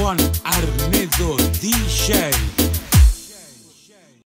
Juan Arnedo DJ.